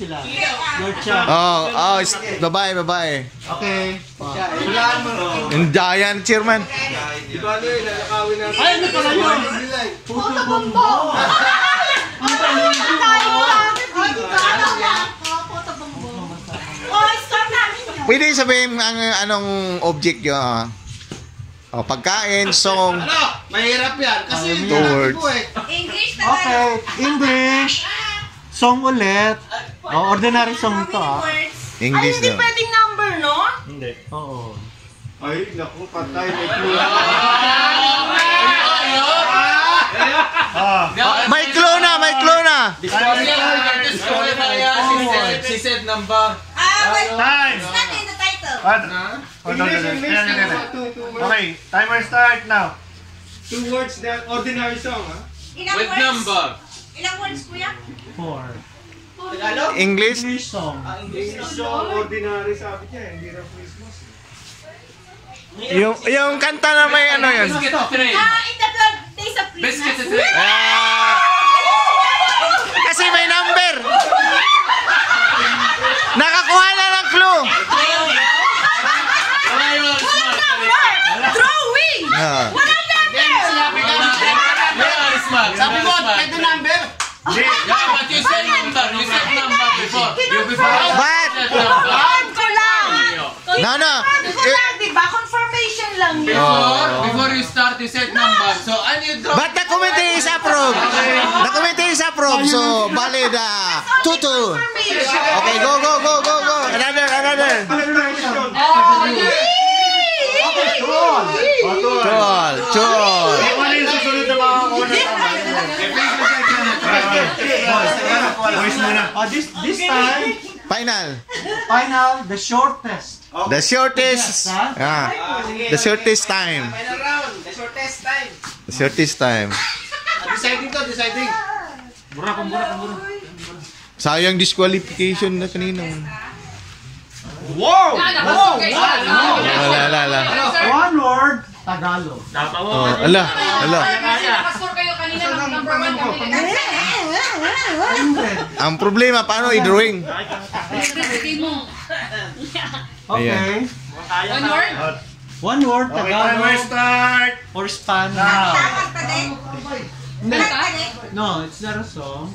sila. Your chance. Oh, oh, is- babae, babae. Okay. Hulaan mo. Yung giant chairman. Di ba ano yun, lalakawin na. Ay, ano pala yun? Puto bombo. Ang galing Pwede sabihin ang anong object yun. ah. Oh, pagkain, song. Ano? Mahirap yan. Kasi words. po eh. English na Okay, English. Song ulit. Oh, ordinary song to ah. English Ay, hindi pwedeng number, no? Hindi. Oo. Ay, naku, patay. May clue. Ah. May clue na, may clue na. She said number. Ah, but Time. it's not in the title. What? English, English. Words. Okay, timer start now. Two words na ordinary song, ha? Ilang With number. Ilang words, kuya? Four. English? English song. English song, ordinary sabi niya. Hindi na Christmas. Yung, yung kanta na may ano yun. Biscuit tray. Ah, in the 12 days of Biscuit Christmas. tray. Ah, kasi may number. Nakakuha na ng clue. Drawing! Ah. Walang number! Sabi mo, pwede number. Yeah, but you said number. You said number before. You before. But. Confirm ko lang! no, no. Confirm ko lang, di ba? Confirmation lang yun. Before, before you start, you said number. So, and you drop. But the committee is approved. The committee is approved, so valid. Uh, two. Okay, go, go, go, go, go. Another, another. Chol, chol. Ano yung susunod na mga Voice muna. Oh, this, this time, Final. final, the shortest. The shortest. Ah, the shortest time. Final round. The shortest time. The shortest time. Deciding to, deciding. Mura pa, mura pa, mura. Sayang disqualification na kanina. Wow! Wala, wala, wala. One word, Tagalog. Oh, ala, ala. Pastor kayo kanina ng number one kami. Ang problema, paano i-drawing? Mo. Okay. One word? One word, Tagalog. start. Or span now. Tagal No, it's not a song.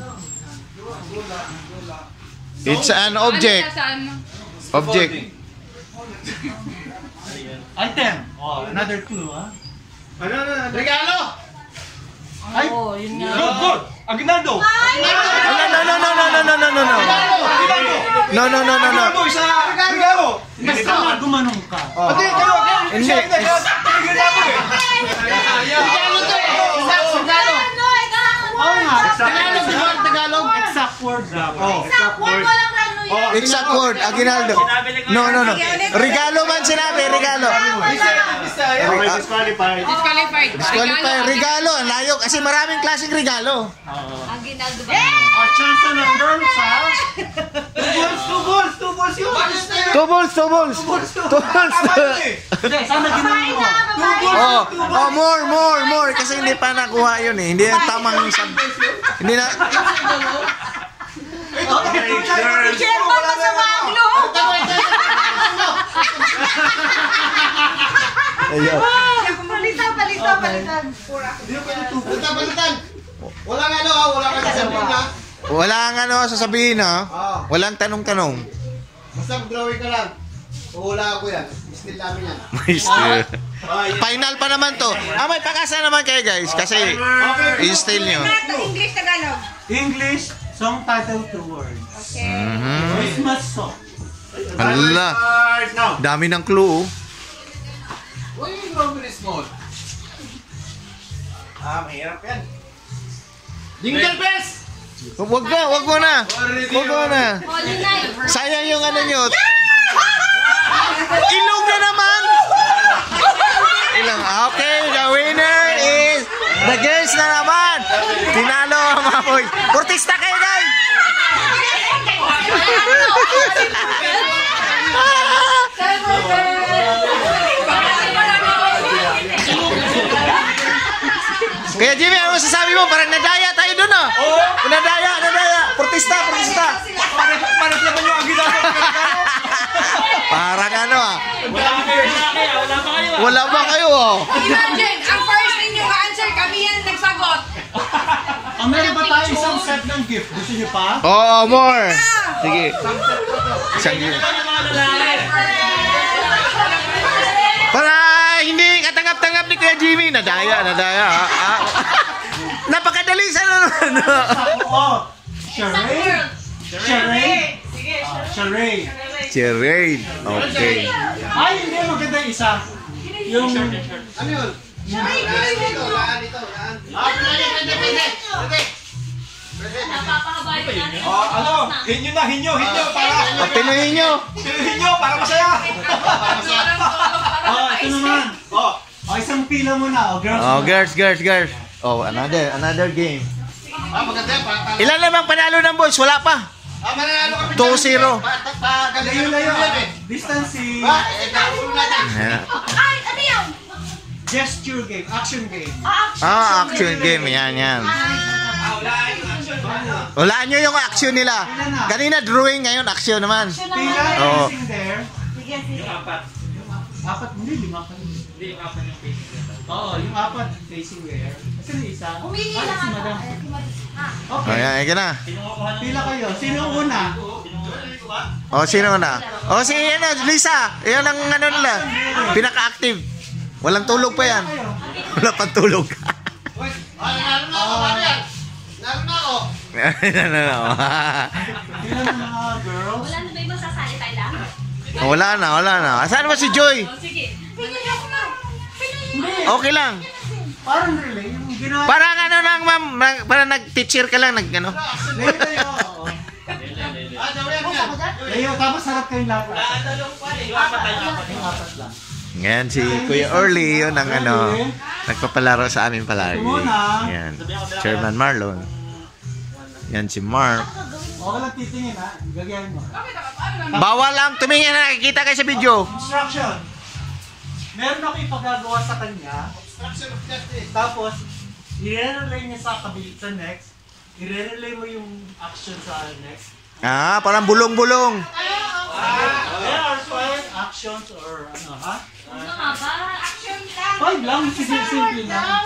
It's an object. Object. Item. Oh, another clue, ha? Ano, ano, ano? Regalo! Ay! Oh, yun nga. Good, good! Aguinaldo! No, no, no, no, no, no, no, no, no, no. No, no, no, no, no. Isa! Regalo! Basta nga gumanong ka. Ate, kayo, kayo! Hindi. Regalo to eh! Exact, regalo! Ano, ikaw? Oo nga. Tagalog? Tagalog? Exact word. Oh. Exact word, walang ano yun. Exact word, Aguinaldo. No, no, no. Regalo man sinabi, regalo. Okay, disqualified. Disqualified. Qualify, regalo. Ang layo kasi maraming klaseng regalo. Ang ginaldo ba? Oh, chance na ng girls, ha? Two balls, two balls yun! Two balls, two balls. Two balls. Hindi, sana ginawa mo. Oh, oh, more, more, more. Kasi hindi pa nakuha yun eh. Hindi na tamang sab... Hindi na... Okay, girls. Chairman, masama ang loob. Ayun. Palitan, palitan, palitan. Balitan, balitan! Walang ano wala kang sasabihin ha. Wala ang ano sasabihin ha. Walang tanong-tanong. Basta mag-drawing ka lang. Wala ako yan. Still namin yan. May still. Final pa naman to. Ah, may pakasa naman kayo guys. Kasi i-still nyo. English, Tagalog. English, song title, two words. Okay. Mhm. Christmas song. Hala. Dami ng clue. oh. Why you draw very small? Ah, mahirap yan. Jingle bells! Wag na, wag mo na. Wag mo na. Holy night. Sayang yung ano nyo. Ilog na naman. Ilang. Okay, the winner is the girls na naman. Tinalo ang mga boy. Kurtista kayo guys. Kaya Jimmy, ano masasabi mo? Parang nadaya tayo Nadaya, nadaya. Protesta, protesta. Pares pares naman yung agitado. Parang ano ah. Wala kayo, wala kayo, wala pa kayo. Wala ba kayo oh? Imagine, ang first Ah, meron ba tayo isang set ng gift? Gusto niyo pa? Oo, more. Sige. Isang Para hindi katanggap-tanggap ni Kuya Jimmy. Nadaya, nadaya. Ah, ah. Napakadali sa naman. Oo. Charade? Charade? Charade. Charade. Okay. Ay, hindi. Maganda yung isa. Yung... Ano yun? Laan dito, laan dito, laan. Ah, pwede, pwede, pwede. Pwede. Oh, ano? Hinyo na, hinyo, hinyo. Para... Oh, pinuhin nyo. Hinyo, para masaya. Oh, ito naman. Oh, oh isang pila muna. Oh, girls. Oh, girls, girls, girls. Oh, another, another game. Ah, maganda yan. Ilan namang panalo ng boys? Wala pa. Ah, mananalo kami. 2-0. Pa- pa- pa- Layo, layo. mo. Distancing. Gawin. Ay, ano yan? Gesture game. Action game. Ah, action game. Yan, yan. Wala nyo yung action nila. Kanina drawing, ngayon action naman. Pila Oo. facing there. Sige, sige. Apat, hindi, lima pa. Hindi, yung apat yung facing there. Oo, yung apat facing there. Kasi yung isa. Humingi Ah, lang ako. madam. Si madam. Ah. Okay. Ayan, ayan na. Pila kayo. Sino una? O, sino na? O, si ano, Lisa. Yan ang ano nila. Pinaka-active. Walang tulog pa yan. Wala pang tulog. Uy, nanalo na ako. Ano yan? Nanalo na ako. Ayan na na. Girls? Wala na ba yung masasali tayo lang? wala na, wala na. Saan ba si Joy? Sige. Ako na. Pinili. Okay lang. Parang relay. Yung ginawa. Parang ano lang, ma'am. nag- Parang nag-teacher ka lang, nag ano. Layo tayo. oo. Ah, dawin yan. Layo, tapos harap kayong lahat. Yung apat lang. Ngayon si Kuya Orly, yun ang ano, nagpapalaro sa amin palagi. Yan. Chairman Marlon. Yan si Mark. Okay lang titingin ha. Gagayan mo. Bawal lang tumingin na nakikita kayo sa video. Instruction. Meron ako ipagagawa sa kanya. Obstruction of justice. Tapos, i-relay niya sa kabili sa next. I-relay mo yung action sa next. Ah, parang bulong-bulong. There are five actions or ano ha? Ano nga ba? Action lang. Five lang, simple, lang.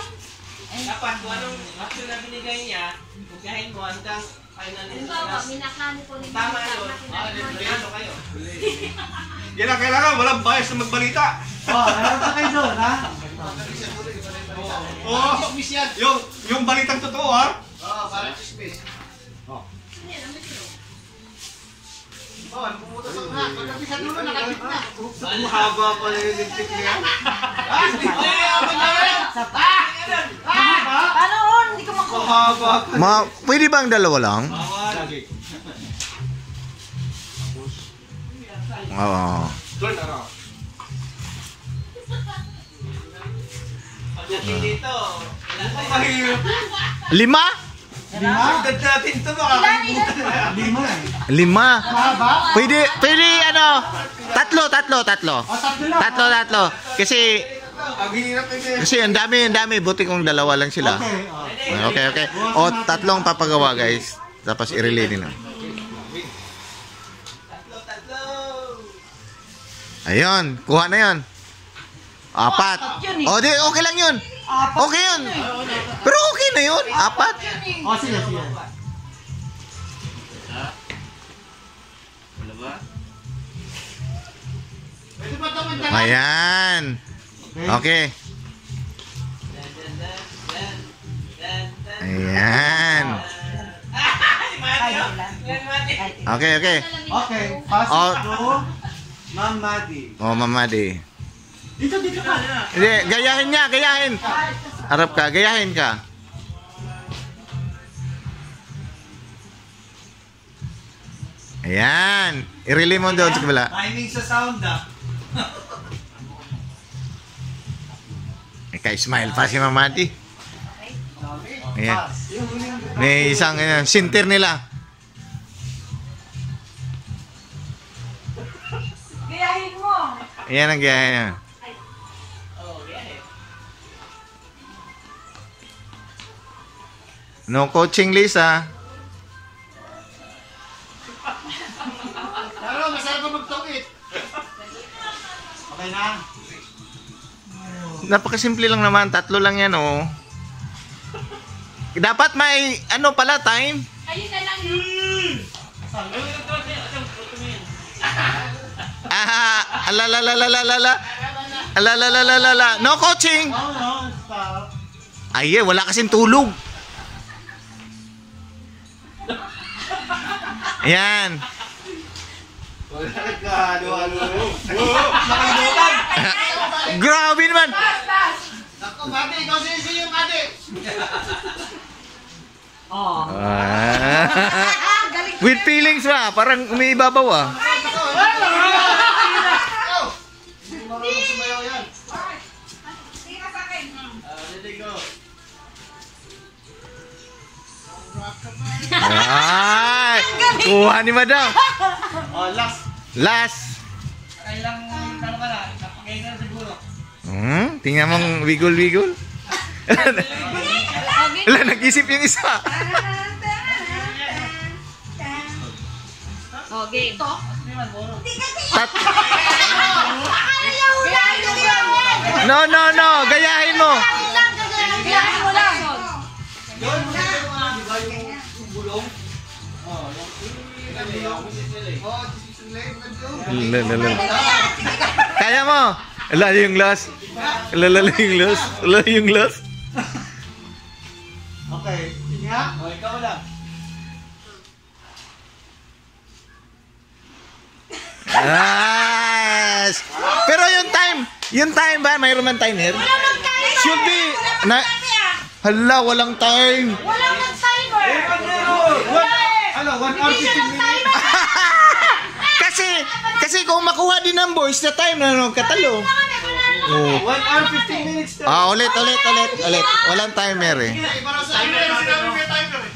Dapat kung anong action na binigay niya, bugahin mo hanggang final Halimbawa, minakani po ni Tama yun. Ah, Ano kayo? Yan ang kailangan. Walang bias na magbalita. Oh, meron pa kayo doon ha? Oo. Chismis yan. Yung, yung balitang totoo ha. Oo, parang chismis. Pumunta sa una. Pagdating sa dulo, nakakit na. Mahaba pala yung lintik niya. Ah, hindi. Paano on? Hindi ko makuha. Mahaba pa. Ma, pwede bang dalawa lang? Oo. Turn around. Pagdating dito, Mahirap. Lima? Lima? Dad natin ito na. Lima eh. Lima. Mahaba? Pwede, pwede ano, tatlo, tatlo, tatlo. O, tatlo lang. Tatlo, tatlo. Kasi, hirap ito. kasi ang dami, ang dami. Buti kung dalawa lang sila. Okay, oh. Okay, okay. O, tatlong papagawa, guys. Tapos i-relay nila. Ayun, kuha na yun. Apat. O, di, okay lang yun. Okay yun. Pero okay na yun. Apat. Oh, sige, sige. Ayan. Okay. Ayan. Okay, okay. Okay, pass Oh. it to Ma'am Maddie. O, mamadi. Dito, dito ka. Hindi, gayahin niya, gayahin. Harap ka, gayahin ka. Ayan. I-relay mo doon sa kabila. Timing sa sound ah. Ika-smile pa si Mamadi. Ayan. May isang uh, sinter nila. Gayahin mo. Ayan ang gayahin niya. No coaching, Lisa. Pero masarap ka magtokit. Okay na. Napakasimple lang naman. Tatlo lang yan, oh. Dapat may, ano pala, time? Ayun na lang. Ah, alalalalala. Alalalalala. No coaching. Oh. Ay, eh, wala kasing tulog. Ayan. Grabe naman. Ako, Mati, ikaw sisi yung Mati. Ah. With feelings ba? Parang umiibabaw ah. Ay! Kuha ni madam. Oh, last. Last. Kailang ano ka na, na siguro. Hmm? Tingnan mong wiggle-wiggle. Wala, nag-isip yung isa. Oh, game. Tat- no, no, no. Gayahin mo. Gayahin mo Lala. Kaya mo. Ala yung last. Lala yung last. Ala yung last. Okay. Sige nga. Oh, ikaw lang. Yes! Pero yung time, yung time ba, mayroon man timer? Should be, na, hala, walang time. Walang nag-timer. Ano, 1 hour 15 minutes? Kasi, kung makuha din ng boys na time na no, katalo. Oh. 1 hour 15 minutes na. Ah, ulit, ulit, ulit, ulit. Walang timer eh. May timer eh.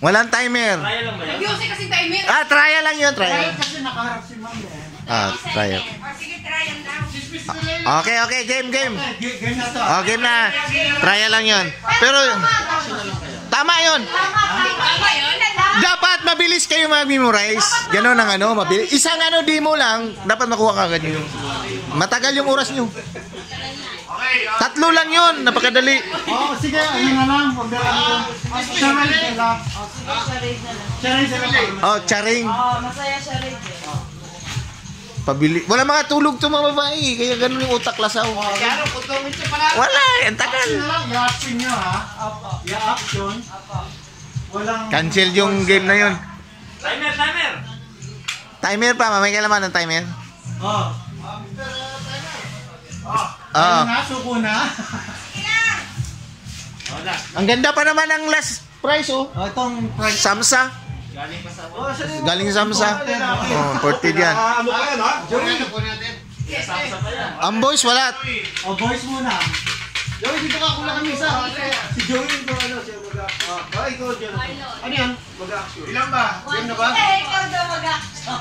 Walang timer. Nag-music kasi timer. Ah, trial lang yun, trial. Dahil kasi nakaharap si ma'am eh. Ah, trial. O sige, try yan daw. Okay, okay, game, game. Okay, game na to. Oh, game na. Trial lang yun. Pero, tama yun. Tama yun? Dapat mabilis kayo mag-memorize. Ganon ang ano, mabilis. Isang ano demo lang, dapat makuha ka agad yun. Matagal yung oras nyo. Tatlo lang yun, napakadali. Oh, sige, ano na lang. Huwag na lang. Charade na lang. Charade na lang. Oh, charing. Oh, masaya rin. Pabili. Wala mga tulog to mga babae, kaya ganun yung utak lasaw. Kaya kung tumit siya pala. Wala, ang tagal. I-action nyo ha. I-action. Walang... Cancel yung game na yun. Timer, timer! Timer pa, mamay kailaman ng timer. Oh. Ah, Ano na, suko na. ang ganda pa naman ang last price oh. Oh, itong price. Samsa. Oh, sige. Galing Samsa. Oh, 40 yan. Ano ka yan ha? Joey, ano po natin? Ang boys wala. Oh, boys muna. Joey, dito ka kulang kami isa. Si Joey ito ano, siya mag Oh, ikaw dyan. Ano yan? Mag-action. Ilan ba? Yan na ba? Eh, ikaw daw mag-action.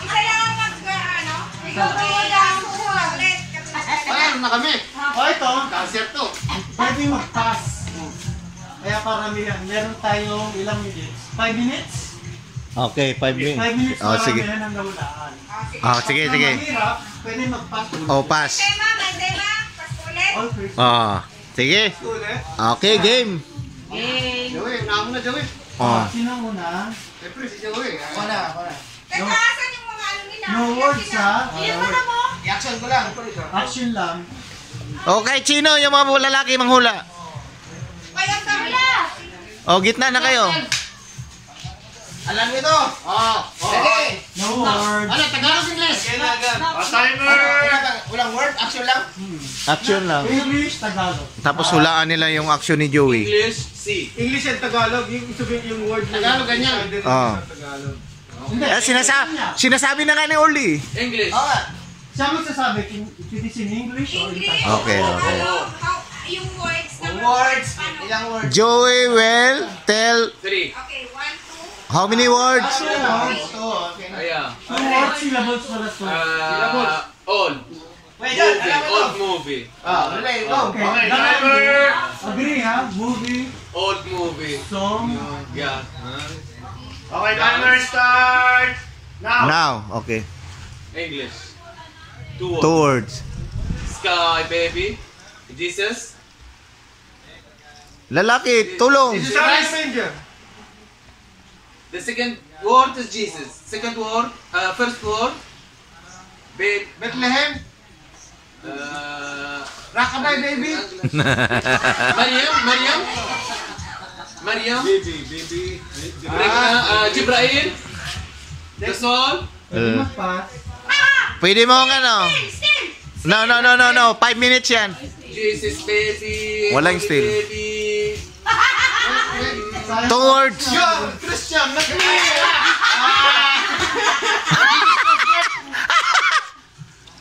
Isa lang ang mag, ano? Ikaw daw mag-action. Ulit. Ay, na kami. Oh, ito. Cancer to. Pwede mag-pass. Kaya paramihan. Meron tayong ilang minutes? 5 minutes? Okay, 5 minutes. 5 minutes Oh, sige. ang nahulaan. Oh, sige, sige. Ang mahirap, pwede mag-pass. Oh, pass. Tema, may tema. Pas ulit. All first. Oh, sige. Ulit. Okay, game. Game. Joey, naamo na Joey. Oh. Sino muna? Siyempre si Joey. Wala, wala. Teka, asan yung mga ano nila? No words ha? Iyan mo na mo. I-action ko lang. Action lang. Okay, Chino, yung mga lalaki manghula. Kaya. Oh, gitna na kayo. Alam niyo to. Oh. Sige. No words. Ano, Tagalog English? Timer! Walang word, action lang. Action lang. English, Tagalog. Tapos hulaan nila yung action ni Joey. English, C. English and Tagalog, yung sabihin yung word Tagalog, ganyan. Oh. Hindi. Eh, sinasa sinasabi na nga ni Oli. English. Oo nga. Siya magsasabi kung if it is in English or in English. Tagalog. Okay, okay. Ano, how, yung words na Words. Ilang words? Joey will tell Three. Okay, one, two. How many words? Two words. Ito, okay. Ayan. Two words, syllables pala to. Uh, old. Wait, dyan, Movie. alam mo to. Old movie. Ah, relay, go. Okay. Timer! Agree ha? Movie. Old movie. Song. Yeah. Okay, timer start! Now! Now, okay. English. Two words. Two words. Sky baby. Jesus. Lalaki, tulong. Jesus Christ Messenger! The second word is Jesus. Second word, uh, first word, babe, Bethlehem! uh, Rockabye baby! Maryam, Maryam, Maryam, Baby, baby. Regna, uh, Jibrail, the soul, Uh, pwede mo ang ano? No, no, no, no, no. Five minutes yan. Jesus baby, Walang Holy still. baby. Two words. Christian! Nagkami!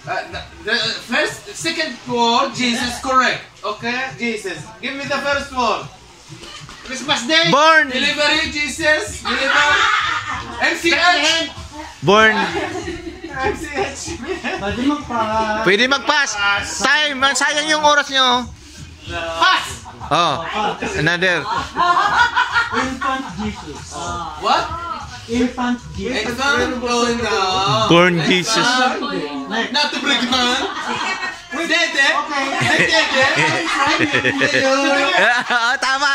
Uh, the, first, second word, Jesus, correct. Okay, Jesus. Give me the first one. Christmas Day! Born. Delivery, Jesus, deliver. MCH. Born. MCH! Pwede magpas. Pwede mag-pass. Time. Sayang yung oras nyo. Pass! Oh. Another. Infant Jesus. Uh, what? Infant Jesus. Exam? Oh, no. Born Jesus. Not to break man. Dede. Okay. Dede. Oo, tama.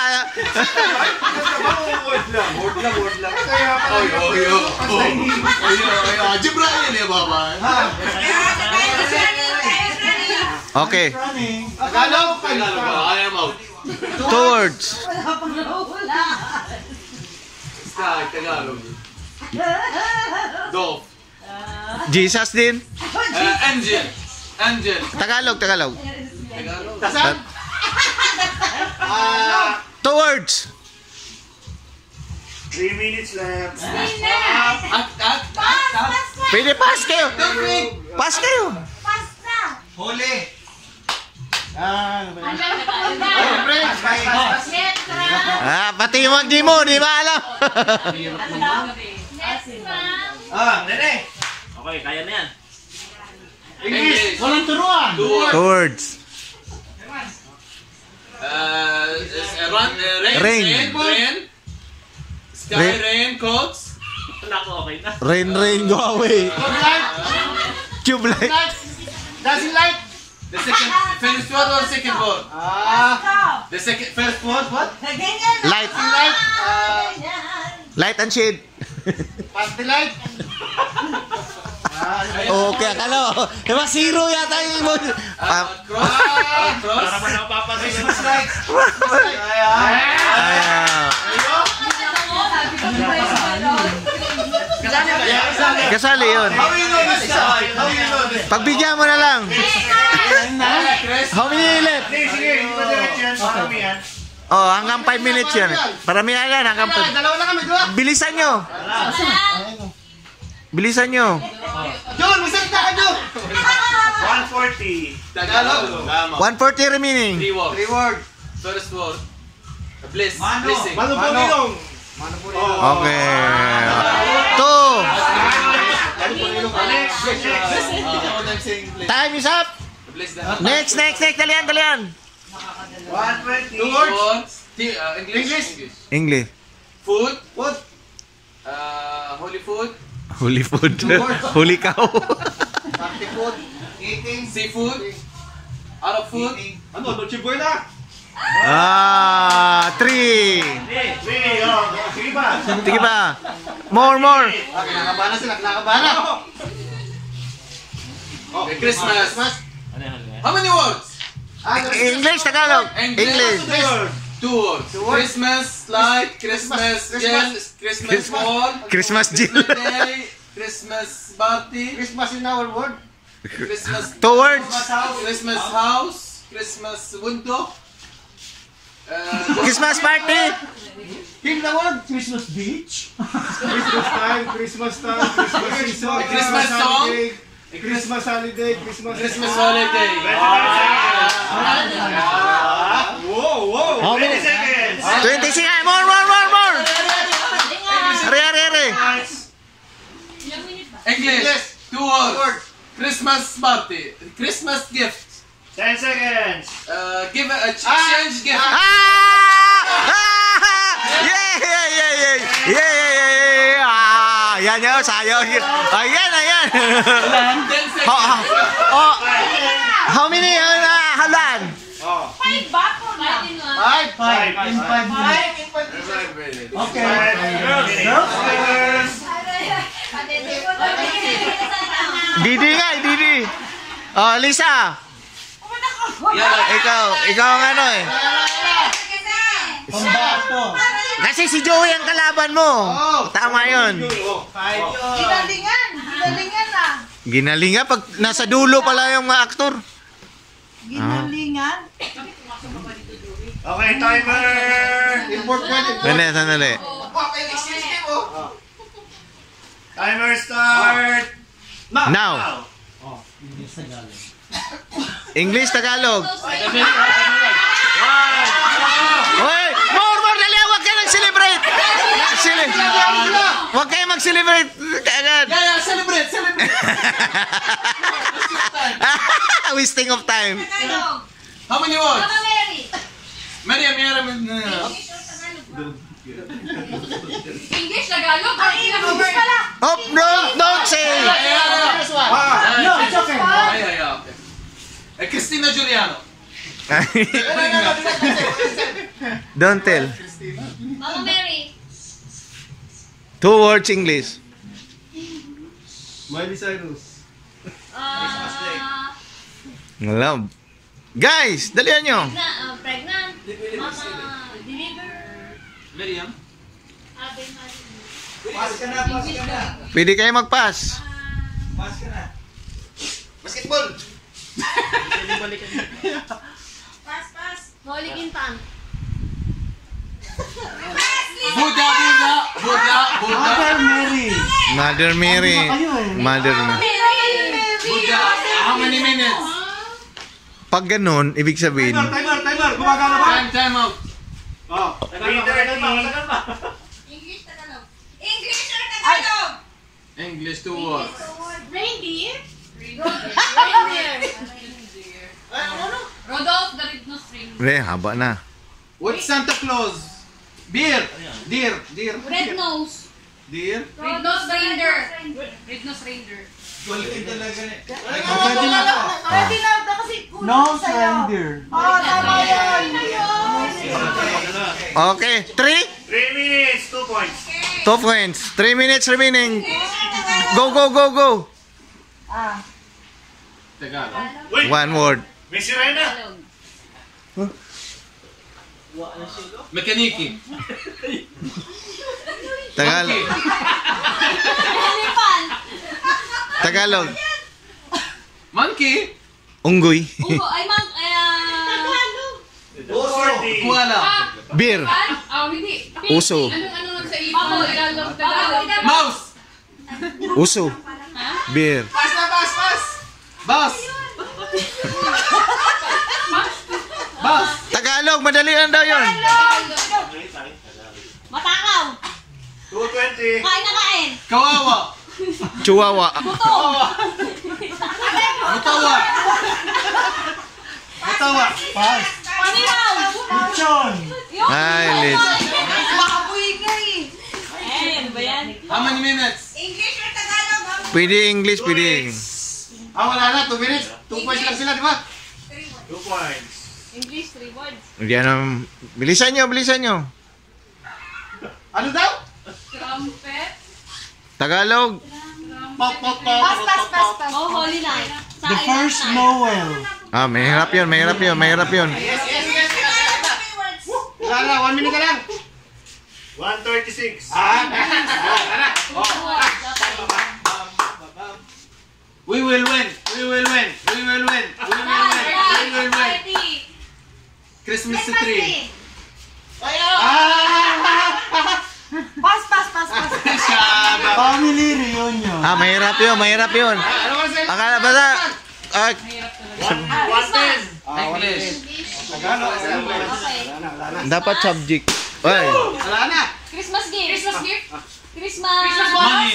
Word lang, word lang, word lang. Kaya pala Oy, oy, oy. Oy, oy, oy. Jibrail ya, baba. Okay. Running. Tagalog! I am out. Two words. Wala pang nawala. Tagalog. Jesus din. Uh, angel. Angel. Tagalog, Tagalog. Tagalog. Tasan? Ah, words. 3 minutes left. At, at, at, at. Pwede pass kayo. Pass kayo. Huli! Ah, ano ba yan? Ah, pati yung mag mo, di ba alam? Ah, nene! Okay, kaya na yan. English. Walang turuan. Two words. Uh, is- uh, run, uh, rain, Rain. rain, rain. Sky, Rain. rain, coats. Okay na. Rain, rain, go away. Good light! Cube light. Dancing light! The second, first word or second word? Ah! The second, first word, what? Light. Light! Ah, Ganyan. Light and shade. party light! Ah, Okay, akala ko. Diba zero yata yung mo. Uh, Ah, cross, uh, cross. Para man napapansin. Christmas light! Ayan! ah, kasali yun. How you know this? Pagbigyan mo na lang. Chris. How many left? Sige, sige, hindi pa diretso yan. Marami yan. Oh, hanggang 5 minutes yan. Paramihan yan, hanggang Ah, 5. Dalawa lang kami, dalawa! Bilisan nyo. Bilisan nyo. Jun, masakit ka, Jun! 140. Tagalog. Tama. 140 remaining. Three words. Three word. First word. Bliss. Mano. Blessing. Mano po nilong. Mano po nilong. Okay. Two. Time is up. Next, next, next. Dalian, dalian. 120. Two words. Uh, English. English. English. Food. Food. Uh, holy food. Holy food. Holy cow. Party food. Eating. Seafood. Arab food. Eating. Ano, Noche Buena? Ah, three. Sige, oh. Sige ba? Sige ba? More, more. Ah, kinakabahan na sila, kinakabahan na. Okay, Christmas. Ano yan? How many words? English, Tagalog. English. Two words. Two words. Christmas light, Christmas Christmas. gel, Christmas Christmas. wall, Christmas Christmas Christmas party, Christmas in our world. Christmas Two words. Christmas house, Christmas window. Uh, Christmas party. Kill the world. Christmas beach. Christmas time, Christmas time, Christmas season, Christmas song. Holiday, Christmas holiday, Christmas Christmas holiday. Whoa, whoa! How many? 20 seconds. More, more, more, more. Hurry, hurry, hurry. English. Two words. Christmas party. Christmas gift. 10 seconds. Uh, give a exchange gift. Ah! Ah! yeah, yeah, yeah, yeah, yeah, yeah, yeah, yeah. Ah, yan yun, sayo. Ayan, ayan. Oh, oh, oh. How many, uh, halan? Five ba po na? Five. Five. In five minutes. Okay. Girls. Girls. Didi nga, eh, Didi. Oh, Lisa. Ikaw, ikaw ang ano eh. Pambato. Kasi si Joey ang kalaban mo. Tama yun. Ginalingan. Ginalingan na. Ginalinga pag nasa dulo pala yung mga aktor. Ginalingan. Okay, timer. Important. Sandali, sandali. Okay, game oh. Timer start. Now. English, Tagalog. More, dali, huwag kayo mag-celebrate. Cele- Huwag kayo mag-celebrate kaagad. Yeah, yeah, celebrate, celebrate. Wasting of time. How many words? Mama Mary. Uh, English, Tagalog, or English pala. Oh, don't, don't say. yeah, yeah, yeah. No, it's okay. Yeah, yeah, yeah, okay. Eh, Cristina Giuliano. don't tell. Mama Mary. Two words English. Miley Cyrus. Ah, Alam. Guys, dalihan nyo. na, ah, pregnant. Mama, deliver. Miriam. Pass ka na, pass ka na. Pwede kayo mag-pass. Pass ka na. Basketball. Pass, pass. Holy Quintan. Buddha, Buddha, Buddha, Buddha. Mother Mary. Mother Mary. Mother Mary. How many minutes? Pag ganun, ibig sabihin, Timer, timer, timer. Gumagana ba? Time, time out. Oh, 3.30. English, Tagalog. English or Tagalog? English, two words. Reindeer? Reindeer. Rodolph the Red-Nosed Reindeer. Re, haba na. What's Santa Claus? Beer. Deer, deer. Red nose. Reindeer. Red-Nosed Reindeer. Galing talaga ni. Pwede na to. Pwede na daw kasi kulang sa'yo. reindeer. Oh, tama yun. Okay, three? 3 minutes, 2 points. Two points. Three minutes remaining. Go, go, go, go. Ah. Tagalog. One word. may sirena. Mekaniki. Tagalog. Elephant. Tagalog. Monkey. Unggoy. Ugo, ay mang, ay, ah, 2.40. Koala. Beer. Ah, hindi. Uso. Anong ano sa? Tagalog, Tagalog. Mouse. Uso. Beer. Pass na, pass, pass. Bus. Bus. Tagalog, madali lang daw yun. matakaw. 2.20. Kain na kain. Kawawa. Chihuahua. Buto. Mutawa. Mutawa. Pass. Panilaw. Lechon. Ay, lit. Makabuhi ka eh. Eh, ano ba yan? How many minutes? English or Tagalog? Pwede English, pwede. Ah, wala na. Two minutes. Two points lang sila, di ba? 2 points. English, three words. Yan ang... Bilisan nyo, bilisan nyo. Ano daw? Trumpet. Tagalog. Pop, pop, pop. Pass, pass, pass, pass. Oh, holy night. The first Noel. Ah, mahirap yun, mahirap yun, mahirap yun. Yes, yes, yes. Wala na, one minute ka lang. 1.36. Ah, We will win. We will win. We will win. We will win. We will win. Christmas tree. Pass, pass, pass, pass. Family reunion. Ah, mahirap yun, mahirap yun. Ano sa'yo? Akala, basta... Ah, 1.10. English. Tagalog. Okay. dapat subject. Ay. Wala na. Christmas gift. Christmas gift. Christmas. Money.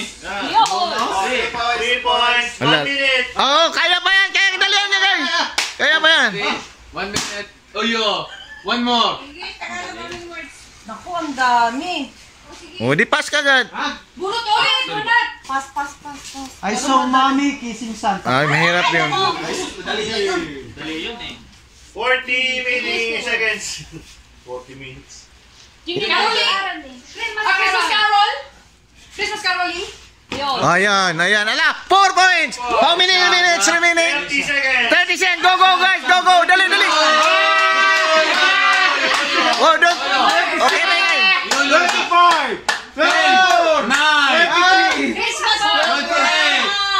Yo. 3 points. 1 minute. Oo, kaya pa yan, kaya dalihan nyo guys. Kaya pa yan. Three. One minute. Oh, yo. One more. Naku, ang dami. O, di pass ka agad. Bunot ulit! Bunot! Pas, pas, pas, pas. I saw mommy kissing Santa. Ay, mahirap yun. Dali yun eh. 40 minutes seconds. 40 minutes. Yung Caroling? Ah, Christmas Carol? Christmas Caroling? Yun. Ayan, ayan. Ala, 4 points. How many minutes remaining? 30 seconds. 30 seconds. Go, go, guys. Go, go. Dali, dali. Oh, don't. Okay. 25! 24! 9! Christmas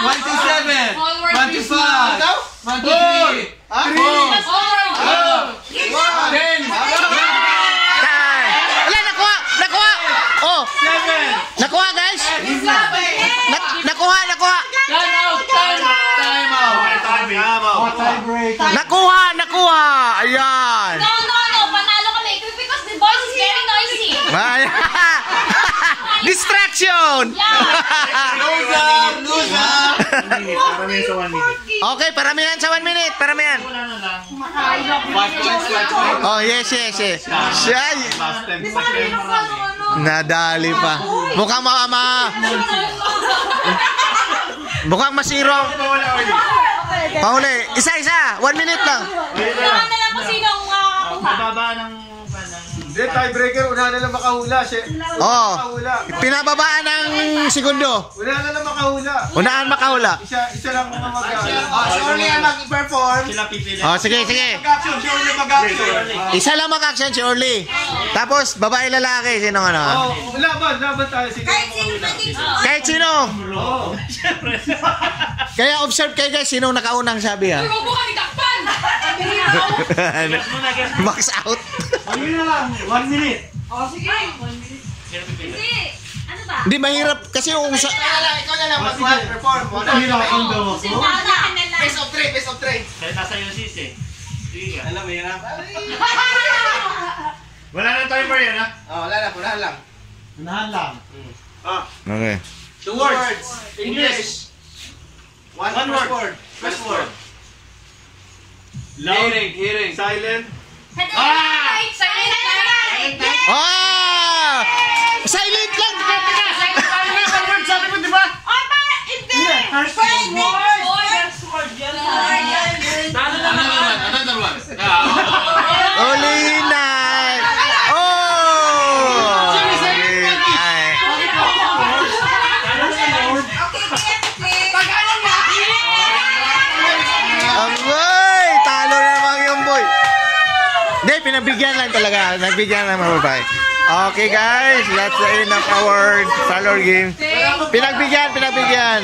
27! 25! 23! Christmas Carol! 10! Time. Ala, nakuha. Nakuha. Oh, 7! nakuha, guys. Na, nakuha, nakuha. Time out! Time out! Time out! Tama. Tiebreaker. Nakuha, nakuha. Ayan. No, no, no. Panalo kami. Because the voice is very noisy. Ayan. Distraction. Loser! Loser! Parami sa 1 minute. Okay, paramihan sa 1 minute. Paramihan. 5 points, 5 points. Oh, yes, yes, yes. Siya. Last 10 seconds. Nadali pa. Mukhang ma... ma mukhang masiro. Wala ulit. Pauli, isa-isa. 1 minute lang. Kailangan na lang kung sino ang. Mababa ng... Hindi, tiebreaker. Una na lang makahula. siya. Oh, Makahula. pinababaan ng segundo. Una na lang makahula. Unahan makahula. Isa, isa lang mga mag Oh, si Orly ang mag-perform. Sila pipili. Oh, sige, sige. Mag-action. Si Orly mag-action. Isa lang mag-action si Orly. Tapos, babae lalaki. Sino ano? Oh, laban. Laban tayo. Sino Kahit sino Kahit sino. Oo. Kaya observe kayo guys, sino nakaunang sabi ha? Huwag mo kami takpan! Max out. Ayun na lang. 1 minute. O, sige. Hindi. Ano ba? Hindi mahirap kasi yung sa... Ikaw na lang, ikaw na lang mag-perform. Wala Ito hirapan daw ako. Sintahan na lang. Best of three, best of three. Kaya nasa yung sis eh. Sige ka. Alam mo yan, Wala na timer yan, ha? Oh, wala lang, wala lang. Unahan lang. Okay. Two words. English. One, One word. word. First word. Hearing, hearing. Silent. Ah! Silent night! Ah! Silent lang! Sabi mo, di ba? Oh, pa! Hindi! Yan. Another one, another one. Hindi, pinabigyan lang talaga. Nagbigyan lang mga babae. Okay guys, that's the end of our Valor game. Pinagbigyan, pinagbigyan.